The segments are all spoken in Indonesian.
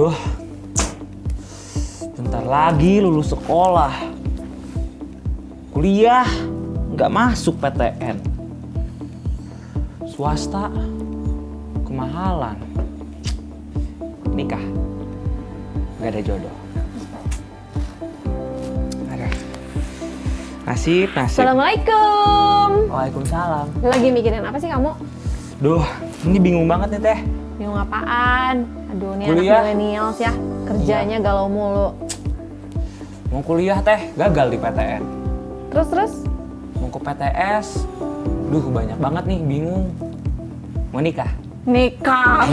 Duh, bentar lagi lulus sekolah. Kuliah nggak masuk PTN. Swasta kemahalan. Nikah nggak ada jodoh. Aduh. Nasib, nasib. Assalamualaikum. Waalaikumsalam. Lagi mikirin apa sih kamu? Duh, ini bingung banget nih teh. Bingung apaan? Aduh, ini Kuliah. anak milenials ya. Kerjanya galau mulu. Mau kuliah teh, gagal di PTN. Terus terus? Mau ke PTS, duh banyak banget nih, bingung. Mau nikah? Nikah.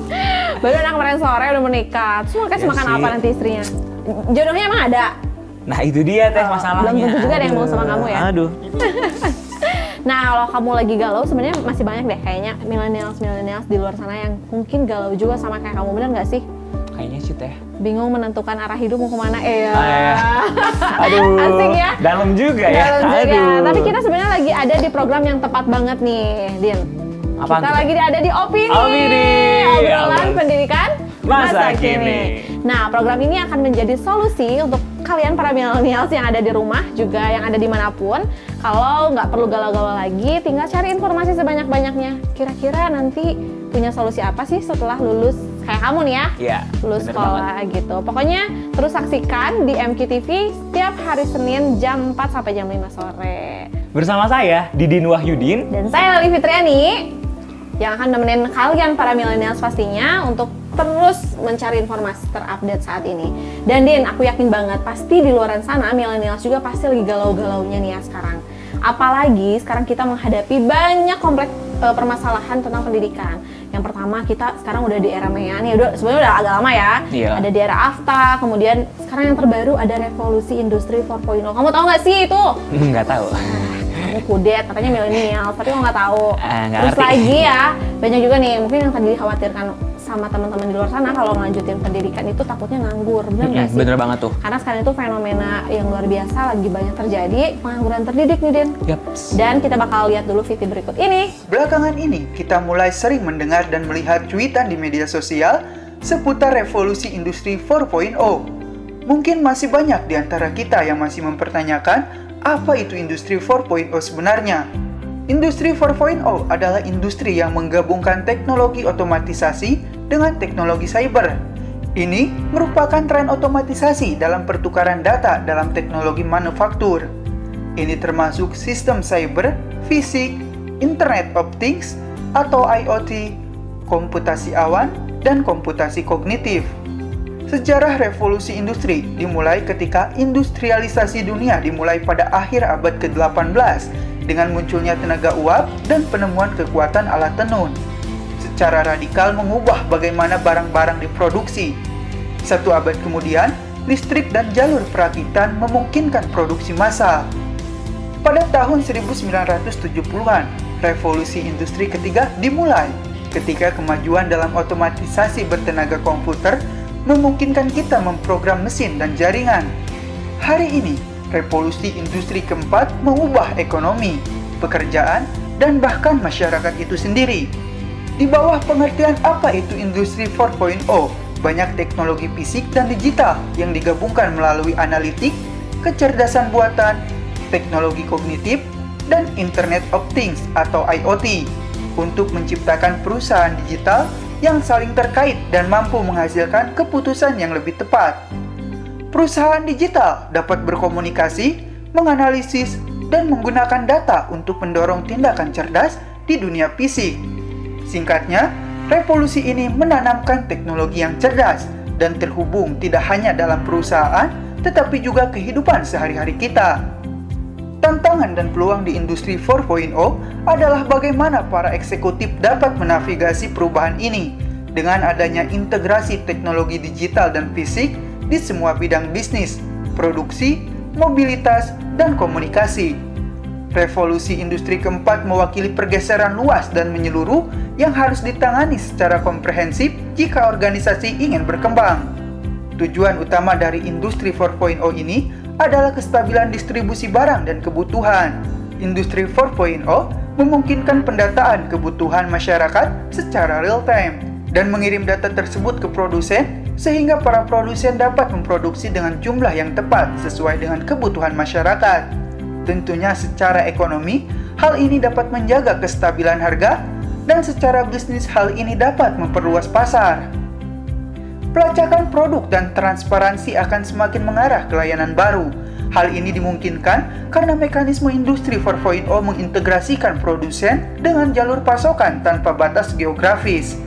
Baru anak kemarin sore udah menikah. Terus mau kasih Ya makan sih. apa nanti istrinya? Jodohnya emang ada? Nah itu dia teh Oh, masalahnya. belum tentu juga ada yang mau sama kamu ya? Aduh. Nah, kalau kamu lagi galau, sebenarnya masih banyak deh kayaknya millennials millennials di luar sana yang mungkin galau juga sama kayak kamu, bener nggak sih? Kayaknya sih teh. Bingung menentukan arah hidup mau ke mana? Eh, ya. Aduh. Asik ya. Dalam juga ya. Dalam juga. Aduh. Tapi kita sebenarnya lagi ada di program yang tepat banget nih, Din. Apaan kita tuh, lagi ada di Opini. Opini. Obrolan Obrolan pendidikan masa kini. Nah, program ini akan menjadi solusi untuk kalian para millennials yang ada di rumah juga yang ada di mana pun. Kalau nggak perlu galau-galau lagi, tinggal cari informasi sebanyak-banyaknya. Kira-kira nanti punya solusi apa sih setelah lulus kayak kamu nih ya? Iya. lulus sekolah gitu. Pokoknya terus saksikan di MQTV setiap hari Senin jam 4 sampai jam 5 sore. Bersama saya Didin Wahyudin. Dan saya Lali Fitriani yang akan nemenin kalian para millennials pastinya untuk terus mencari informasi terupdate saat ini. Dan Din, aku yakin banget pasti di luar sana millennials juga pasti lagi galau-galaunya nih ya sekarang. Apalagi sekarang kita menghadapi banyak kompleks eh, permasalahan tentang pendidikan. Yang pertama kita sekarang udah di era MEA nih, udah sebenarnya udah agak lama ya. Iya. Ada di era AFTA, kemudian sekarang yang terbaru ada revolusi industri 4.0. Kamu tahu nggak sih itu? Nggak tahu. Kamu kudet katanya milenial tapi kok nggak tahu Eh, terus ngerti. lagi ya banyak juga nih mungkin yang tadi dikhawatirkan sama teman-teman di luar sana kalau ngelanjutin pendidikan itu takutnya nganggur benar nggak Mm-mm, sih Bener banget tuh. karena sekarang itu fenomena yang luar biasa lagi banyak terjadi pengangguran terdidik nih Den Yaps. dan kita bakal lihat dulu video berikut ini Belakangan ini, kita mulai sering mendengar dan melihat cuitan di media sosial seputar revolusi industri 4.0. Mungkin masih banyak di antara kita yang masih mempertanyakan apa itu industri 4.0 sebenarnya. Industri 4.0 adalah industri yang menggabungkan teknologi otomatisasi dengan teknologi cyber. Ini merupakan tren otomatisasi dalam pertukaran data dalam teknologi manufaktur. Ini termasuk sistem cyber, fisik, Internet of Things atau IoT, komputasi awan, dan komputasi kognitif. Sejarah revolusi industri dimulai ketika industrialisasi dunia dimulai pada akhir abad ke-18 dengan munculnya tenaga uap dan penemuan kekuatan alat tenun. Secara radikal mengubah bagaimana barang-barang diproduksi. Satu abad kemudian, listrik dan jalur perakitan memungkinkan produksi massal. Pada tahun 1970-an, revolusi industri ketiga dimulai ketika kemajuan dalam otomatisasi bertenaga komputer memungkinkan kita memprogram mesin dan jaringan. Hari ini, revolusi industri keempat mengubah ekonomi, pekerjaan, dan bahkan masyarakat itu sendiri. Di bawah pengertian apa itu industri 4.0, banyak teknologi fisik dan digital yang digabungkan melalui analitik, kecerdasan buatan, teknologi kognitif, dan Internet of Things atau IoT untuk menciptakan perusahaan digital yang saling terkait dan mampu menghasilkan keputusan yang lebih tepat. Perusahaan digital dapat berkomunikasi, menganalisis, dan menggunakan data untuk mendorong tindakan cerdas di dunia fisik. Singkatnya, revolusi ini menanamkan teknologi yang cerdas dan terhubung tidak hanya dalam perusahaan, tetapi juga kehidupan sehari-hari kita. Tantangan dan peluang di industri 4.0 adalah bagaimana para eksekutif dapat menavigasi perubahan ini dengan adanya integrasi teknologi digital dan fisik di semua bidang bisnis, produksi, mobilitas, dan komunikasi. Revolusi industri keempat mewakili pergeseran luas dan menyeluruh yang harus ditangani secara komprehensif jika organisasi ingin berkembang. Tujuan utama dari industri 4.0 ini adalah kestabilan distribusi barang dan kebutuhan. Industri 4.0 memungkinkan pendataan kebutuhan masyarakat secara real time dan mengirim data tersebut ke produsen sehingga para produsen dapat memproduksi dengan jumlah yang tepat sesuai dengan kebutuhan masyarakat. Tentunya secara ekonomi, hal ini dapat menjaga kestabilan harga dan secara bisnis hal ini dapat memperluas pasar. Pelacakan produk dan transparansi akan semakin mengarah ke layanan baru. Hal ini dimungkinkan karena mekanisme industri 4.0 mengintegrasikan produsen dengan jalur pasokan tanpa batas geografis.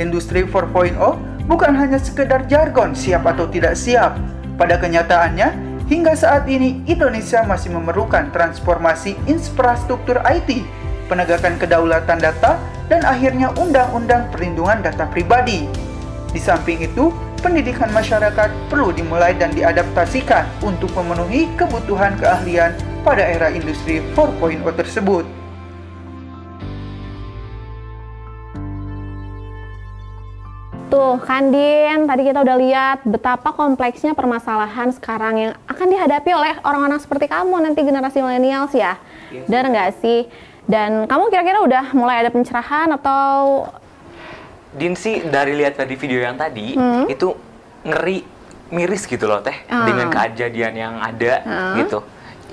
Industri 4.0 bukan hanya sekedar jargon siap atau tidak siap. Pada kenyataannya, hingga saat ini Indonesia masih memerlukan transformasi infrastruktur IT, penegakan kedaulatan data, dan akhirnya undang-undang perlindungan data pribadi. Di samping itu, pendidikan masyarakat perlu dimulai dan diadaptasikan untuk memenuhi kebutuhan keahlian pada era industri 4.0 tersebut. Tuh kan Din, tadi kita udah lihat betapa kompleksnya permasalahan sekarang yang akan dihadapi oleh orang-orang seperti kamu nanti generasi milenials ya. Yes. Benar nggak sih? Dan kamu kira-kira udah mulai ada pencerahan atau Din sih dari lihat tadi video yang tadi hmm. itu ngeri miris gitu loh teh uh. dengan kejadian yang ada uh. gitu.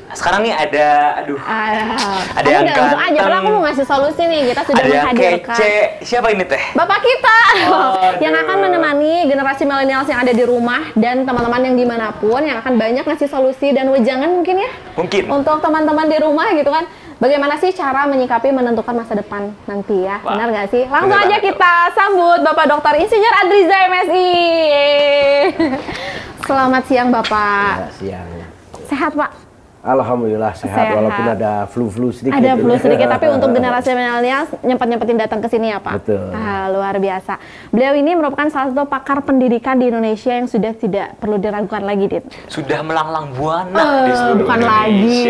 Sekarang nih ada, aduh, uh, ada yang ganteng. aja, karena aku mau ngasih solusi nih. Kita sudah ada menghadirkan. Kece. Siapa ini teh? Bapak kita, oh, yang akan menemani generasi milenials yang ada di rumah dan teman-teman yang di mana pun yang akan banyak ngasih solusi dan wejangan mungkin ya. Mungkin. Untuk teman-teman di rumah gitu kan Bagaimana sih cara menyikapi menentukan masa depan nanti ya? Wah. Benar nggak sih? Langsung Benar aja kita sambut Bapak Dr. Insinyur Adriza MSI. Selamat siang Bapak. Ya, siang. Sehat Pak? Alhamdulillah sehat, sehat. walaupun ada flu-flu sedikit. Ada flu sedikit, tapi untuk generasi milenial nyempet-nyempetin datang ke sini ya Pak. Betul. Ah, luar biasa. Beliau ini merupakan salah satu pakar pendidikan di Indonesia yang sudah tidak perlu diragukan lagi, Dit. Sudah melanglang buana uh, di seluruh bukan Indonesia. lagi.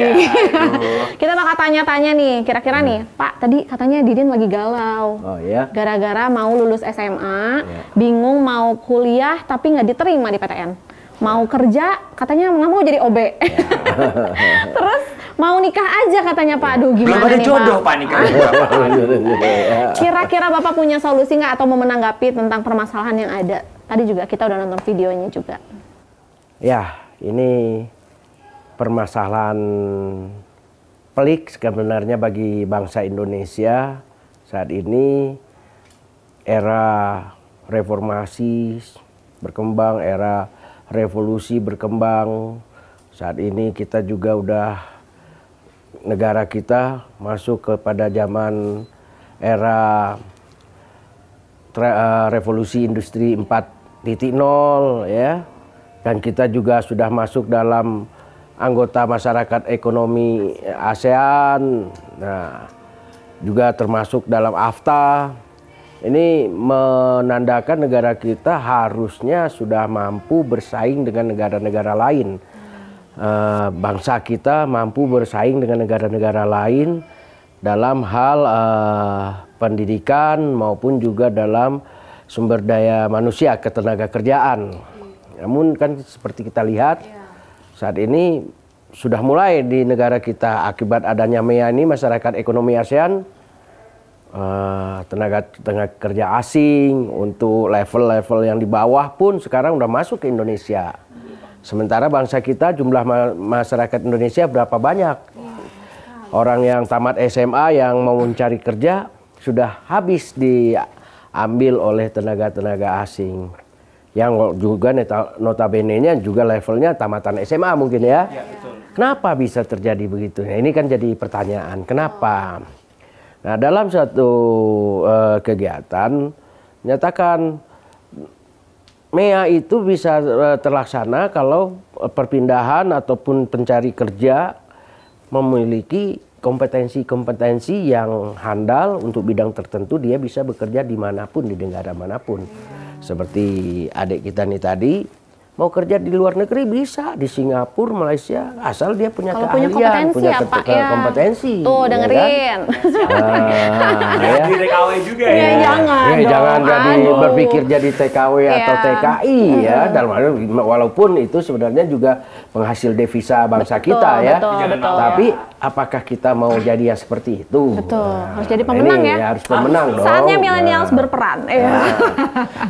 Kita bakal tanya-tanya nih, kira-kira hmm. nih, Pak, tadi katanya Didin lagi galau. Oh iya. Gara-gara mau lulus SMA, yeah. bingung mau kuliah tapi nggak diterima di PTN mau kerja katanya nggak mau jadi OB. Ya. Terus mau nikah aja katanya Pak. Aduh gimana Belum ada nih jodoh Pak, Pak nikah. Kira-kira Bapak punya solusi nggak atau mau menanggapi tentang permasalahan yang ada? Tadi juga kita udah nonton videonya juga. Ya, ini permasalahan pelik sebenarnya bagi bangsa Indonesia saat ini era reformasi berkembang, era revolusi berkembang. Saat ini kita juga udah negara kita masuk kepada zaman era eh, revolusi industri 4.0 ya. Dan kita juga sudah masuk dalam anggota masyarakat ekonomi ASEAN. Nah, juga termasuk dalam AFTA ini menandakan negara kita harusnya sudah mampu bersaing dengan negara-negara lain. Uh, bangsa kita mampu bersaing dengan negara-negara lain dalam hal uh, pendidikan maupun juga dalam sumber daya manusia ketenaga kerjaan. Namun kan seperti kita lihat saat ini sudah mulai di negara kita akibat adanya MEA ini masyarakat ekonomi ASEAN uh, tenaga tenaga kerja asing untuk level-level yang di bawah pun sekarang udah masuk ke Indonesia. Sementara bangsa kita jumlah ma masyarakat Indonesia berapa banyak? Orang yang tamat SMA yang mau mencari kerja sudah habis diambil oleh tenaga-tenaga asing. Yang juga notabene-nya juga levelnya tamatan SMA mungkin ya. ya Kenapa bisa terjadi begitu? Nah, ini kan jadi pertanyaan. Kenapa? Nah, dalam satu uh, kegiatan nyatakan MEA itu bisa uh, terlaksana kalau perpindahan ataupun pencari kerja memiliki kompetensi-kompetensi yang handal untuk bidang tertentu dia bisa bekerja di mana pun di negara mana pun. Seperti adik kita nih tadi mau kerja di luar negeri bisa di Singapura, Malaysia, asal dia punya Kalau keahlian, punya kompetensi punya ya, ke- Pak, ke- ya. kompetensi. Tuh, ya dengerin. kan? Ah, ya. Di TKW juga Ya, ya. jangan dong. jangan jadi berpikir jadi TKW atau Iya. TKI ya dalam hal walaupun itu sebenarnya juga penghasil devisa bangsa Betul, kita ya. betul, betul. Tapi apakah kita mau jadi yang seperti itu? Betul, Nah, harus jadi pemenang ini ya. Harus pemenang dong. Saatnya milenials Nah. berperan. Iya.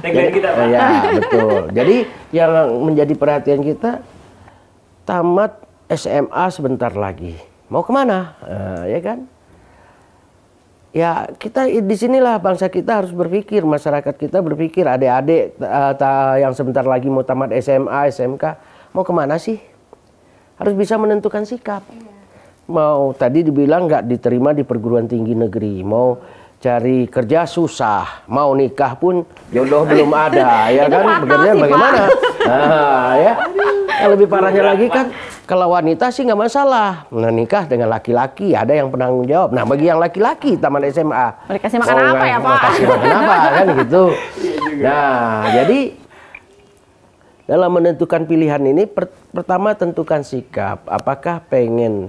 Tagline kita, Pak. Ya, betul. Jadi yang menjadi perhatian kita tamat SMA sebentar lagi. Mau ke mana? Nah, ya kan? Ya kita di sinilah bangsa kita harus berpikir, masyarakat kita berpikir, adik-adik ta- yang sebentar lagi mau tamat SMA, SMK, mau ke mana sih? Harus bisa menentukan sikap. Mau tadi dibilang nggak diterima di perguruan tinggi negeri, mau cari kerja susah, mau nikah pun jodoh belum ada, ya kan? Bekerja sih, Pak. bagaimana? Nah, ya. Yang lebih parahnya lagi kan kalau wanita sih nggak masalah menikah dengan laki-laki ada yang penanggung jawab. Nah bagi yang laki-laki taman SMA Mau dikasih makan apa ya, mau Pak? kasih makan apa kan gitu. Nah jadi dalam menentukan pilihan ini per- pertama tentukan sikap. Apakah pengen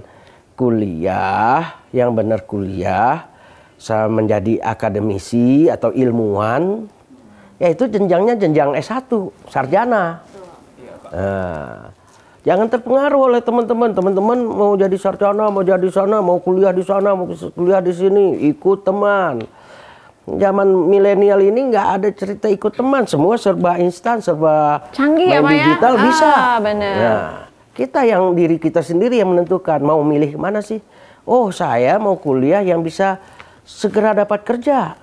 kuliah yang benar kuliah sa- menjadi akademisi atau ilmuwan ya itu jenjangnya jenjang S1 sarjana. Nah, jangan terpengaruh oleh teman-teman. Teman-teman mau jadi sarjana, mau jadi sana, mau kuliah di sana, mau kuliah di sini, ikut teman. Zaman milenial ini nggak ada cerita ikut teman, semua serba instan, serba Canggih ya, main ya? digital Ah, bisa. bener. Nah, kita yang diri kita sendiri yang menentukan mau milih mana sih. Oh, saya mau kuliah yang bisa segera dapat kerja.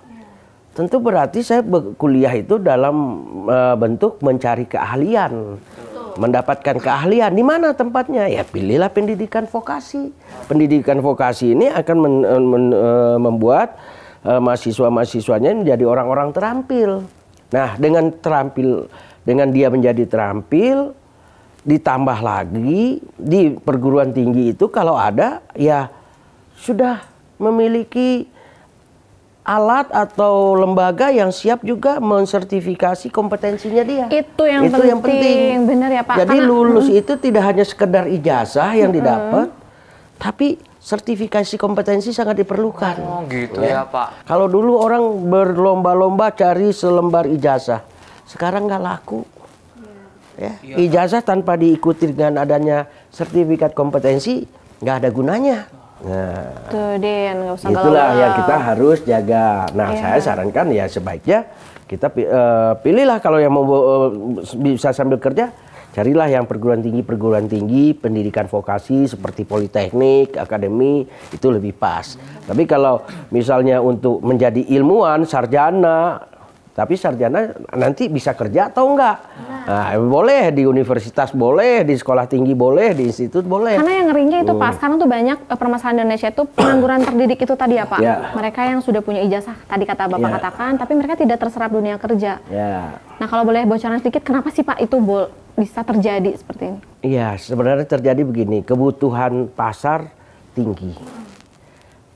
Tentu berarti saya kuliah itu dalam eh, bentuk mencari keahlian. Mendapatkan keahlian di mana tempatnya? Ya pilihlah pendidikan vokasi. Pendidikan vokasi ini akan men- eh, men- eh, membuat eh, mahasiswa-mahasiswanya menjadi orang-orang terampil. Nah, dengan terampil dengan dia menjadi terampil ditambah lagi di perguruan tinggi itu kalau ada ya sudah memiliki alat atau lembaga yang siap juga mensertifikasi kompetensinya dia. Itu yang penting. Bener ya, Pak. Jadi Karena- lulus itu tidak hanya sekedar ijazah yang didapat, tapi sertifikasi kompetensi sangat diperlukan. Oh gitu ya, Pak. Kalau dulu orang berlomba-lomba cari selembar ijazah, sekarang nggak laku. Ya, ijazah tanpa diikuti dengan adanya sertifikat kompetensi nggak ada gunanya. Nah, Tuh, Din, nggak usah itulah yang kita harus jaga. Nah, Iya. saya sarankan ya sebaiknya kita eh, pilihlah kalau yang mau eh, bisa sambil kerja, carilah yang perguruan tinggi perguruan tinggi pendidikan vokasi seperti politeknik, akademi itu lebih pas. Tapi kalau misalnya untuk menjadi ilmuwan, sarjana tapi sarjana nanti bisa kerja atau enggak? Nah, boleh di universitas boleh, di sekolah tinggi boleh, di institut boleh. Karena yang ngerinya itu Pak, sekarang tuh banyak eh, permasalahan di Indonesia itu pengangguran terdidik itu tadi ya Pak. Ya. Mereka yang sudah punya ijazah tadi kata Bapak Ya. katakan, tapi mereka tidak terserap dunia kerja. Ya. Nah kalau boleh bocoran sedikit, kenapa sih Pak itu bol bisa terjadi seperti ini? Iya, sebenarnya terjadi begini, kebutuhan pasar tinggi.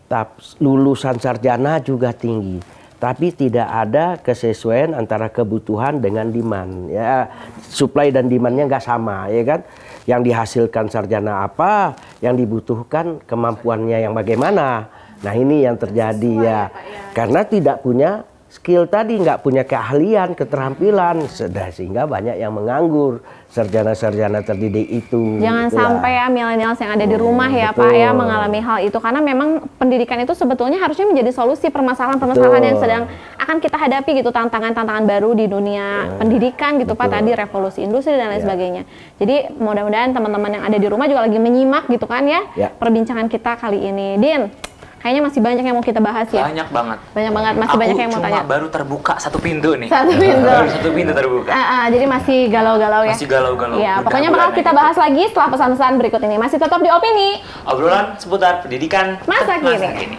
Tap, lulusan sarjana juga tinggi, tapi tidak ada kesesuaian antara kebutuhan dengan demand. Ya, supply dan demandnya nggak sama, ya kan? Yang dihasilkan sarjana apa, yang dibutuhkan kemampuannya yang bagaimana. Nah ini yang terjadi ya, karena tidak punya skill tadi, nggak punya keahlian, keterampilan, sudah sehingga banyak yang menganggur sarjana-sarjana terdidik itu. Jangan Itulah. sampai ya milenials yang ada di Hmm, rumah ya betul. Pak ya mengalami hal itu karena memang pendidikan itu sebetulnya harusnya menjadi solusi permasalahan-permasalahan yang sedang akan kita hadapi gitu tantangan-tantangan baru di dunia pendidikan gitu Pak betul. tadi revolusi industri dan lain Ya. sebagainya. Jadi mudah-mudahan teman-teman yang ada di rumah juga lagi menyimak gitu kan ya, Ya. perbincangan kita kali ini. Din, kayaknya masih banyak yang mau kita bahas ya. Banyak banget. Banyak banget masih Aku banyak yang mau cuma tanya. baru terbuka satu pintu nih. Satu pintu. Baru satu pintu terbuka. Ah, ah, jadi masih galau-galau ya. Masih galau-galau. Ya, pokoknya bakal kita bahas lagi setelah pesan-pesan berikut ini. Masih tetap di opini. Obrolan seputar pendidikan Masa kini. kini.